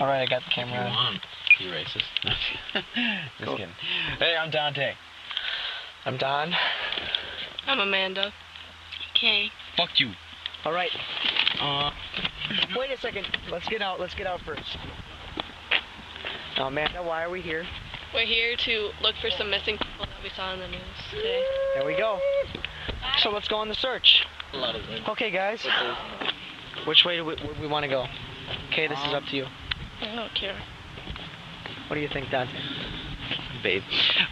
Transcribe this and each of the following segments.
All right, I got the You camera. on. want. You racist. Just Cool. kidding. Hey, I'm Dante. I'm Don. I'm Amanda. Okay. Fuck you. All right. Uh, Wait a second. Let's get out. Let's get out first. Now, Amanda, why are we here? We're here to look for some missing people that we saw in the news today. There we go. So let's go on the search. a lot of it. Okay, guys. Which way do we, we want to go? Okay, this is up to you. I don't care. What do you think, Dante? Babe.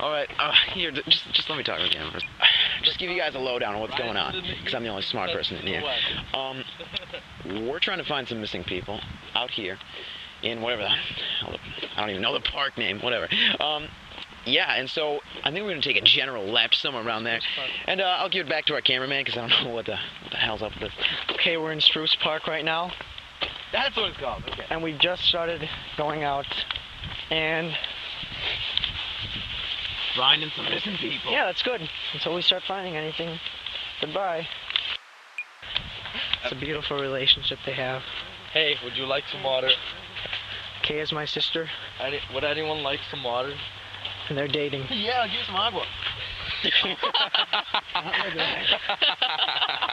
All right. Uh, here, just just let me talk to you again. Just give you guys a lowdown on what's going on, because I'm the only smart person in here. Um, we're trying to find some missing people out here in whatever the, hell the- I don't even know the park name, whatever. Um, yeah, and so I think we're gonna take a general lap somewhere around there, and uh, I'll give it back to our cameraman because I don't know what the what the hell's up with this. Okay, we're in Spruce Park right now, That's what it's called. Okay. and we've just started going out. And Finding some missing people. yeah, that's good. Until we start finding anything, goodbye. It's a beautiful relationship they have. Hey, would you like some water? Kay is my sister, Any, would anyone like some water? and they're dating. Yeah, I'll give you some agua. I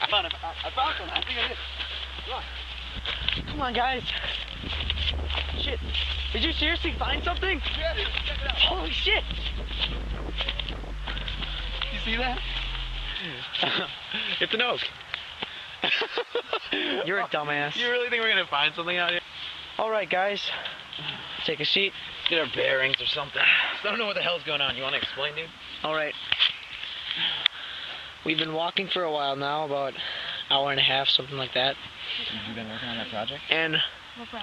found some. I think I did. Come on, guys. Shit. Did you seriously find something? Holy shit. You see that? it's an oak. You're a dumbass. You really think we're gonna find something out here? All right, guys. Take a seat. Get our bearings or something. I don't know what the hell's going on. You wanna explain, dude? All right. We've been walking for a while now, about hour and a half, something like that. You've been working on that project? And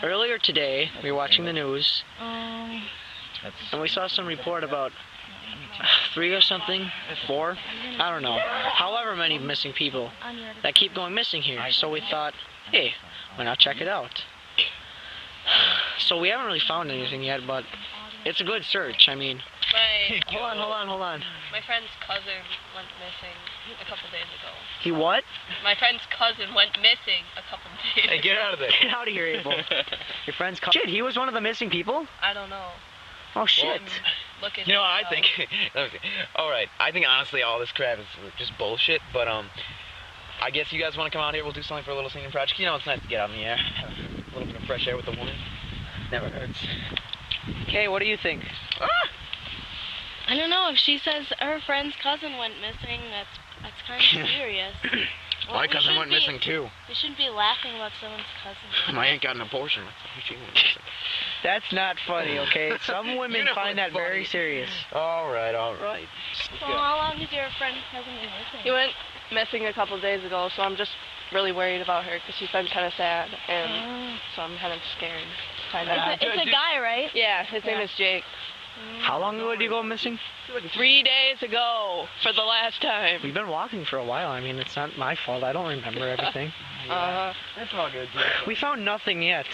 earlier today, we were watching the news, Um, and we saw some report about three or something, four, I don't know, however many missing people that keep going missing here. So we thought, hey, why not check it out? So we haven't really found anything yet, but it's a good search. I mean, my hold on, hold on, hold on. my friend's cousin went missing a couple days ago. He what? My friend's cousin went missing a couple days. Hey, get out of there. Get out of here, Abel. Your friend's cousin. Shit, he was one of the missing people? I don't know. Oh shit. Look at You know, I think. let me see. All right, I think honestly, all this crap is just bullshit. But um, I guess you guys want to come out here. We'll do something for a little senior project. You know, it's nice to get out in the air, a little bit of fresh air with the woman. Never hurts. Okay, what do you think? I don't know if she says her friend's cousin went missing. That's that's kind of serious. Well, My we cousin shouldn't went be- missing too. We shouldn't be laughing about someone's cousin. My aunt got an abortion. That's she went missing. That's not funny, okay? Some women You know find that it's very serious. All right, all right. So how long has your friend's cousin been missing? He went missing a couple days ago, so I'm just really worried about her because she's been kind of sad, and Oh. so I'm kind of scared. Kind It's, a, it's a guy, right? Yeah, his name is Jake. How long ago did you go missing? Three days ago for the last time. We've been walking for a while. I mean, it's not my fault. I don't remember everything. Uh, huh. That's all good, dude. We found nothing yet.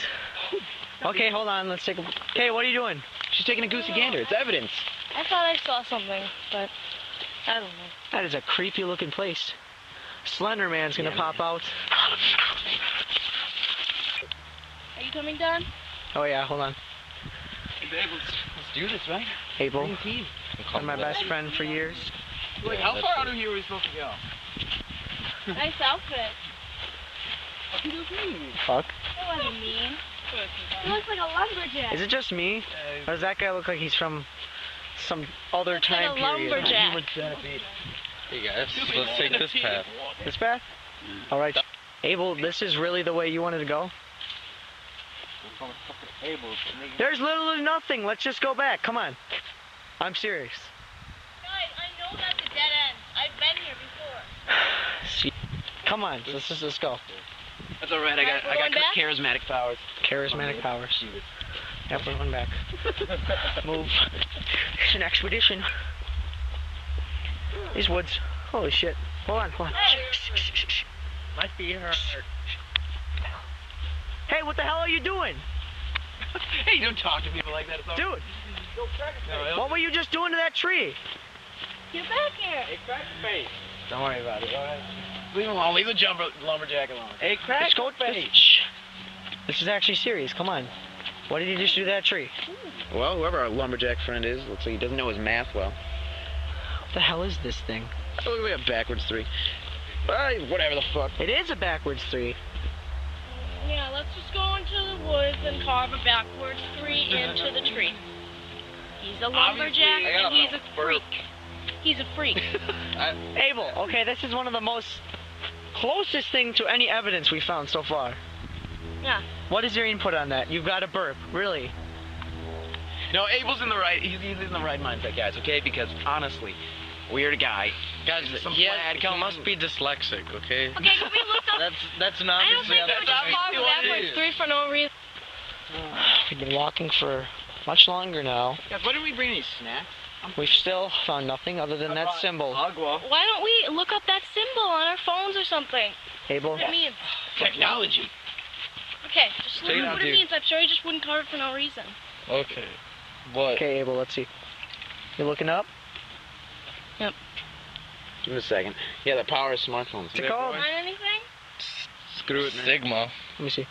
Okay, hold on. Let's take a. Okay, what are you doing? She's taking a goosey gander. It's evidence. I thought I saw something, but I don't know. That is a creepy looking place. Slender Man's gonna Yeah, pop out. Are you coming down? Oh yeah, hold on. Let's do this, right? Abel, been my best friend for years. Wait, how far out of here are we supposed to go? Nice outfit. Fuck. That wasn't mean. He looks like a lumberjack. Is it just me, or does that guy look like he's from some other Looks like time a period? lumberjack. Hey guys, let's take this path. This path? All right. Abel, this is really the way you wanted to go? There's literally nothing. Let's just go back. Come on. I'm serious. Guys, I know that's a dead end. I've been here before. See, come on. Let's just let's go. That's all right. I got We're I got back? charismatic powers. Charismatic powers. Yep, we're going back. Move. It's an expedition. These woods. Holy shit. Hold on, hold on. Shh. My feet hurt. Hey, what the hell are you doing? hey, don't talk to people like that. It's all Dude, No, what were you just doing to that tree? Get back here. Hey, crack face. Don't worry about it. All right. Leave him alone. Leave the jumper lumberjack alone. Hey, crack Let's go. face. Shh. This is actually serious. Come on. What did you just do to that tree? Well, whoever our lumberjack friend is, looks like he doesn't know his math well. What the hell is this thing? Oh, look at a backwards three. Hey, whatever the fuck. It is a backwards three. Yeah, let's just go into the woods and carve a backwards three into the tree. He's a lumberjack and he's a a freak. He's a freak. Abel, okay, this is one of the most closest thing to any evidence we found so far. Yeah. What is your input on that? You've got a burp, really? No, Abel's in the right. He's, he's in the right mindset, guys. Okay, because honestly, weird guy. Guys, Some he, plaid he must be dyslexic, okay? Okay, can we look up? That's that's not I don't think we would just carve a backwards three for no reason. We've been walking for much longer now. Guys, why didn't we bring any snacks? We've still found nothing other than that symbol. Agua. Why don't we look up that symbol on our phones or something? Abel, What it means. Technology. Okay, just look Check it up what it dude. means. I'm sure he just wouldn't carve it for no reason. Okay. What? okay, Abel, let's see. You looking up? Yep. Give me a second. Yeah, the power of smartphones. It's called. Find anything? Screw it, man. Sigma. Let me see.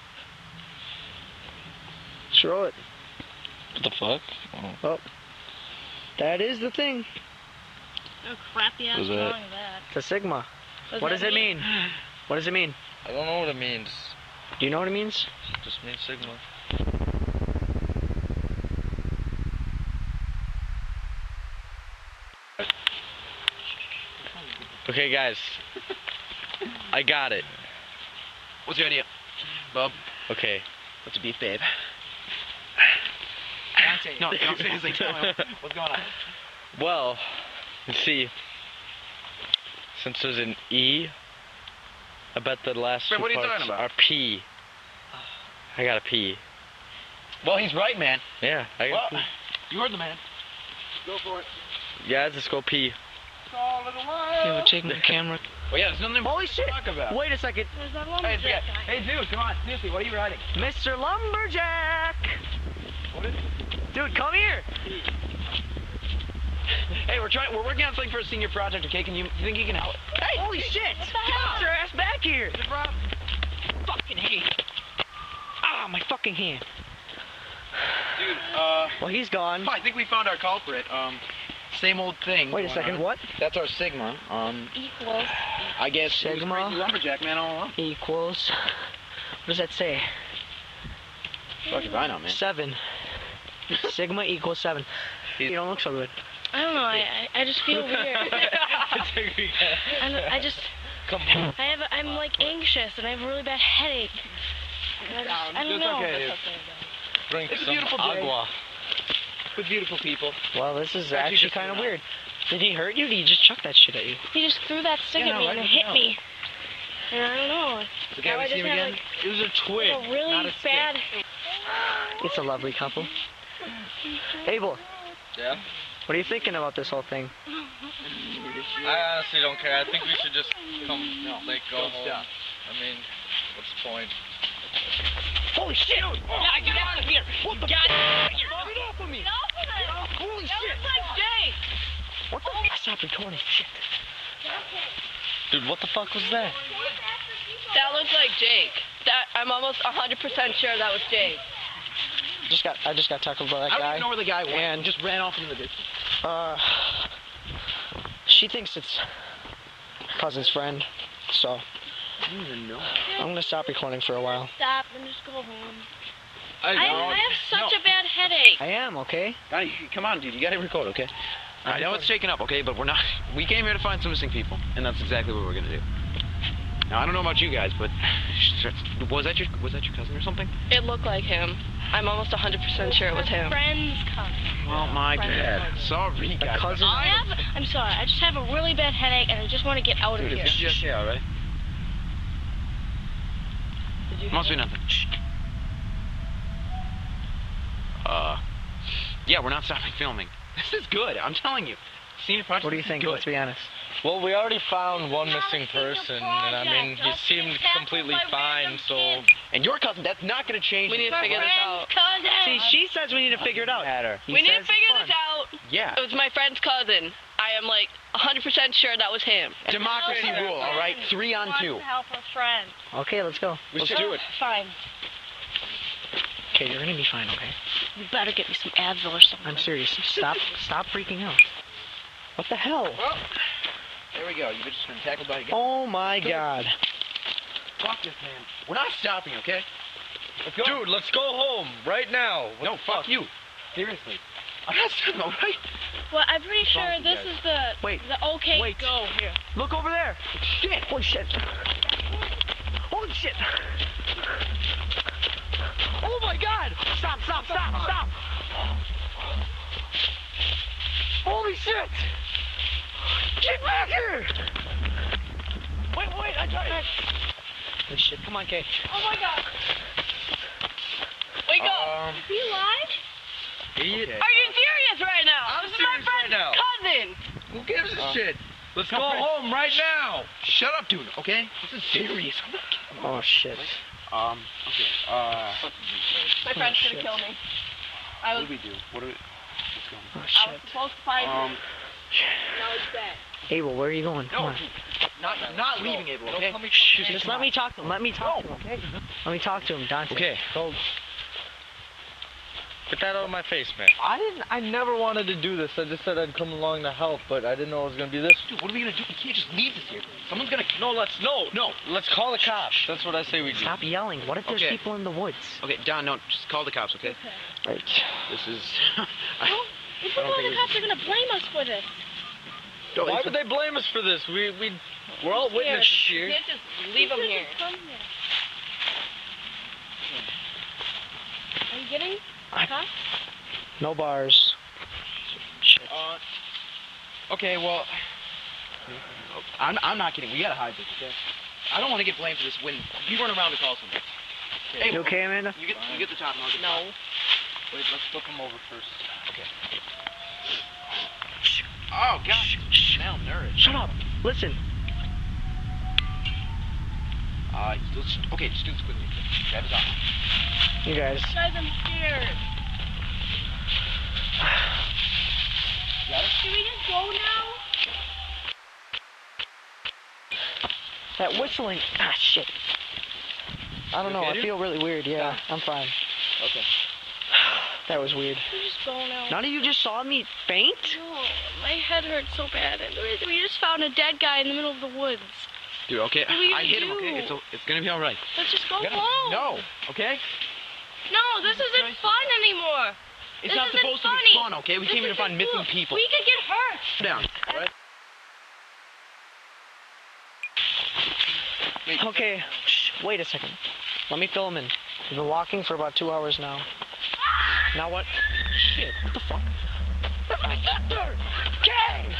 Show it. What the fuck? Oh. oh. That is the thing. Oh, crappy ass Was that- drawing of that. It's a sigma. What, What does it mean? What does it mean? I don't know what it means. Do you know what it means? It just means Sigma. Okay, guys. I got it. What's your idea? Bub? Okay. What's a beef, babe? No, don't seriously tell me. What's going on? Well, you see, since there's an E, I bet the last Wait, two what are you parts talking about? are P. I got a P. Well, he's right, man. Yeah, I got Well, you heard the man. Go for it. P. Guys, let's go P. Yeah, we're taking the camera. Well, yeah, there's nothing Holy shit! to talk about. Wait a second. There's that Hey, lumberjack it's okay. guy. hey, dude, come on. Seriously, what are you riding? Mr. Lumberjack! What is it? Dude, come here! Hey, we're trying. We're working on something for a senior project. Okay, can you, you think you can help? Hey, Holy shit! What the Get your ass back here! the problem? Fucking hand! Ah, my fucking hand. Dude, uh, Well, he's gone. I think we found our culprit. Um, same old thing. Wait a second, on. what? That's our Sigma. Um, Equals. I guess Sigma? crazy lumberjack man all along. Equals. What does that say? Fuck if I know, man. Seven. Sigma equals seven. You don't look so good. I don't know. I I, I just feel weird. I, I just Come on. I have a, I'm like anxious and I have a really bad headache. I, just, um, I don't It's know. okay, dude. Drink It's a some beautiful day. agua. With beautiful people. Well, this is Actually, actually kind of enough. weird. Did he hurt you? Did he just chuck that shit at you? He just threw that stick Yeah, at no, me and it hit know. me. And I don't know. It's okay, Now we I see just him have again. like It was a twig. a really not a stick. bad. It's a lovely couple. Abel, Yeah. what are you thinking about this whole thing? I honestly don't care. I think we should just come, like, go Don't home. stop. I mean, what's the point? Holy shit! Oh, Yeah, get out of here! What the Get out of here! Get off of me! Holy That shit! looks like Jake. What the f- Stop recording. Shit. Dude, what the fuck was that? That looks like Jake. That I'm almost 100% sure that was Jake. Just got. I just got tackled by that I don't guy. even know where the guy went. And- just ran off into the distance. Uh, she thinks it's cousin's friend, so I don't even know. I'm gonna stop recording for a while. Stop and just go home. I, I, I have such a bad headache. I am okay. Johnny, come on, dude. You gotta record, okay? I know it's shaking up, okay, but we're not. We came here to find some missing people, and that's exactly what we're gonna do. Now I don't know about you guys, but was that your was that your cousin or something? It looked like him. I'm almost 100% sure it was him. Friend's cousin. Oh my Friend's god. cousin. Sorry, A guys. cousin. I have. I'm sorry. I just have a really bad headache and I just want to get out of here. it's just yeah, all right. Must be nothing. Shh. Uh, yeah, we're not stopping filming. This is good. I'm telling you. Senior project. What do you is think? Good. Let's be honest. Well, we already found one missing it's in your person, and I mean, he seemed completely fine, so. And your cousin, that's not gonna change. We need to figure this Friend's out. cousin. See, she says we need to figure it out. Matter. He we need to figure fun. this out. Yeah. It was my friend's cousin. I am like 100% sure that was him. Democracy rule, all right? Three on two. help her friend. Okay, let's go. Let's So, do it. Fine. Okay, you're gonna be fine, okay? You better get me some Advil or something. I'm serious. Stop stop freaking out. What the hell? Well, There we go. You've just been tackled by a guy. Oh my god. Fuck this man. We're not stopping, okay? Let's go. Dude, let's go home right now. What no, the fuck you. Seriously. I'm not stopping, alright? Well, I'm pretty What's sure this is the Wait, the okay wait. go here. Look over there. Shit. Holy shit. Holy shit. Oh my god. Stop, stop, stop, stop. Holy shit. Get back here. Wait, wait, I tried. Holy shit. Come on, Kate. Oh my god. Wake up. Um, Is he alive? idiot. Okay. Are you serious right now? I'm this is my serious right now. cousin. Who gives a Uh, shit? Let's go home right now. Shut up, dude, okay? This is serious. I'm not kidding. Oh shit. Um, okay. Uh, My friend's shit. gonna kill me. I what was, do we do? What do we... What's going Oh I was supposed to find on? him. Um, Now he's dead. Abel, where are you going? Come no, on. not, not leaving Abel, okay? call me Shh, Just let me talk to him. Let me talk to him. okay? Let me talk to him, Dante. Okay. Go. Get that out of my face, man. I didn't. I never wanted to do this. I just said I'd come along to help, but I didn't know it was gonna be this. Dude, what are we gonna do? We can't just leave this here. Someone's gonna... No, let's no, No. Let's call the cops. That's what I say we do. Stop yelling. What if there's Okay. people in the woods? Okay, Don, no, just call the cops, okay? Right. This is... If I don't we think the cops they're gonna blame us for this. No, Why would they blame us for this? We we we're all Here, witnesses You here. can't just leave him He here. come here. Are you getting I- No bars. Shit. Uh, okay, well, I'm, I'm not kidding. We gotta hide this, okay? I don't want to get blamed for this when you run around to call someone. Hey, You okay, Amanda? You get, you get the top and I'll get No. top. Wait, let's look him over first. Oh, gosh. Malnourished. Shut up. Listen. Uh, let's, okay, just do this quickly. Grab his arm. You guys. Guys, I'm scared. Got? Should we just go now? That whistling. Ah, shit. I don't You know. okay, I feel really weird. Yeah, I'm fine. Okay. That was weird. We just go now? None of you just saw me faint? No, my head hurts so bad. We- we just found a dead guy in the middle of the woods. Dude, okay. What are we I gonna hit him, okay? It's, o- it's gonna be alright. Let's just go Gotta- home. No, okay? No, this isn't fun anymore. It's This not isn't supposed to funny. be fun, okay? We This came here to find missing cool. people. We could get hurt. down. Right? Wait, Okay. Shh, wait a second. Let me fill him in. We've been walking for about two hours now. Now what? Shit. What the fuck? My sister, Gang!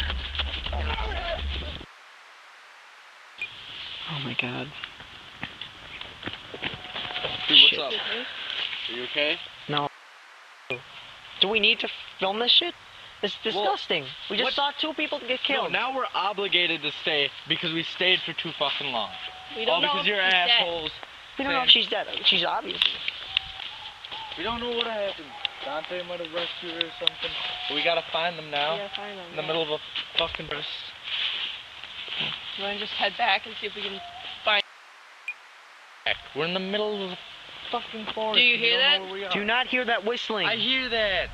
Oh my god. Dude, what's Shit. up? Are you okay? No. Do we need to film this shit? It's disgusting. we just saw two people get No, killed. now we're obligated to stay because we stayed for too fucking long. We don't know because if you're he's dead. assholes. we don't know if she's dead. She's obviously. We don't know what happened. Dante might have rescued her or something. But we gotta find them now. Yeah, find him. In the middle of a fucking forest. You wanna just head back and see if we can Heck, We're in the middle of a fucking forest. Do you We hear that? know where we are. Do not hear that whistling? I hear that.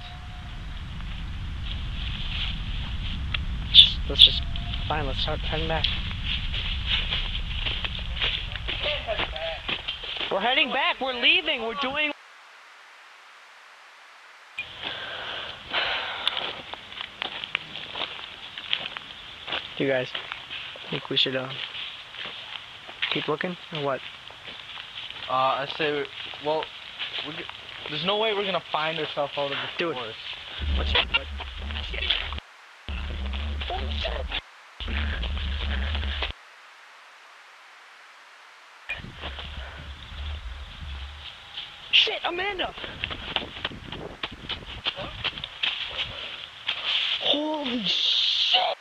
Let's just. Fine, let's start heading back. We're heading back. We're leaving. We're doing. You guys, think we should uh, keep looking or what? Uh, I say, well, there's no way we're gonna find ourselves out of the Do it. forest. What's what? Shit, Amanda! Holy shit!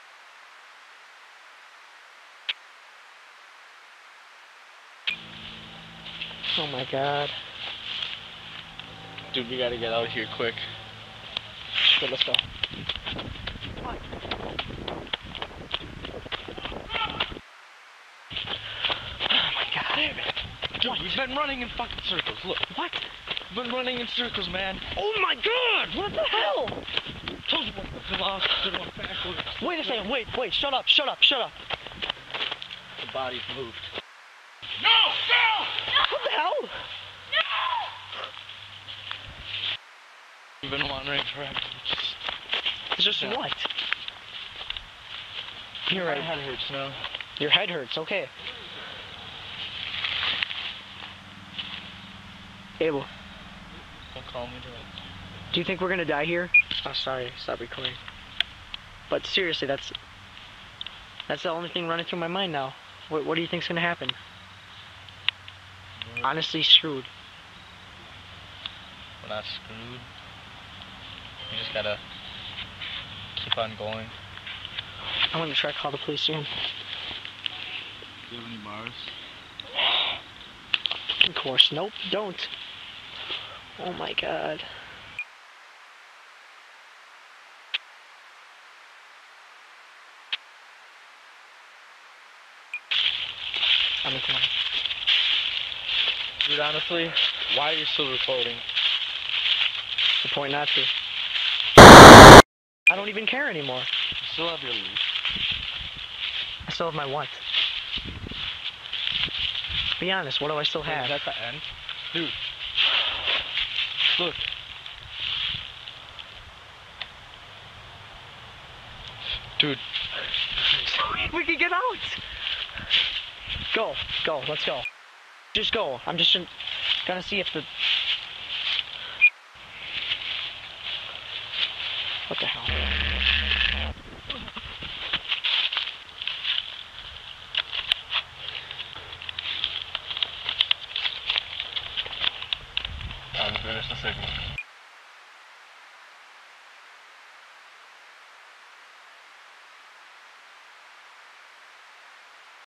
Oh my god. Dude, we gotta get out of here quick. Let's go. Oh my god. Dude, we've been running in fucking circles. Look. What? I've been running in circles, man. Oh my god! What the hell? Told you the lost, the one backwards. Wait a second, wait, wait, shut up, shut up, shut up. The body's moved. What the hell? I've been wandering forever. It's just Yeah. what? You're My right. head hurts now. Your head hurts, okay. Abel, Don't call me do you think we're gonna die here? Oh, sorry, stop recording. But seriously, that's that's the only thing running through my mind now. What, what do you think's gonna happen? Honestly, screwed. We're not screwed. You just gotta keep on going. I'm gonna try to call the police soon. Do you have any bars? Of course, nope, don't. Oh my god. I'm come on. Dude, honestly, why are you still recording? The point not to. I don't even care anymore. You still have your leash. I still have my what? Be honest, what do I still have? Is that the end? Dude. Look. Dude, we can get out! Go, go, let's go. Just go. I'm just gonna see if the. What the hell?